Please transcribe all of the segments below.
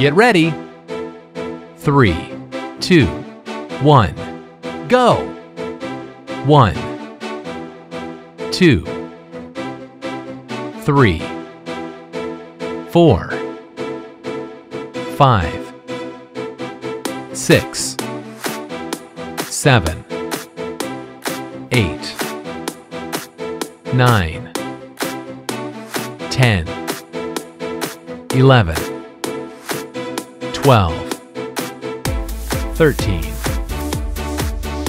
Get ready. Three, two, one, go. One, two, three, four, five, six, seven, eight, nine, ten, eleven, twelve, thirteen,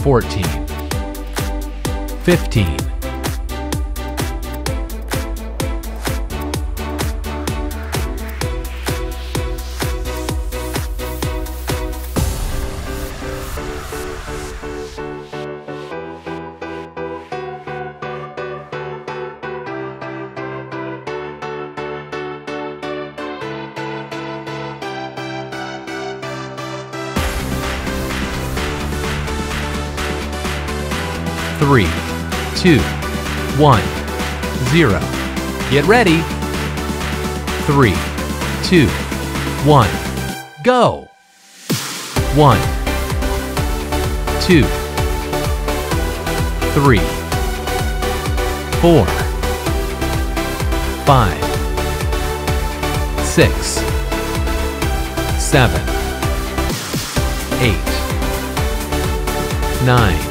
fourteen, fifteen. Three, two, one, zero. Get ready. Three, two, one, go. One, two, three, four, five, six, seven, eight, nine.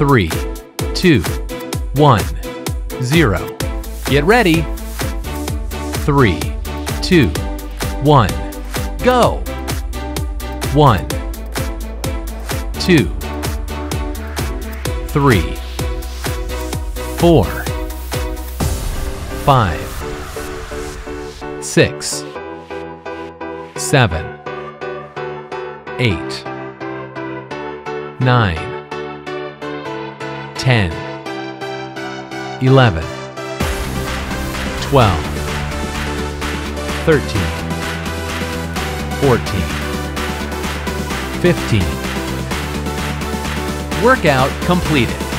Three, two, one, zero. Get ready. Three, two, one, go. One, two, three, four, five, six, seven, eight, nine. 10, 11, 12, 13, 14, 15. Workout completed.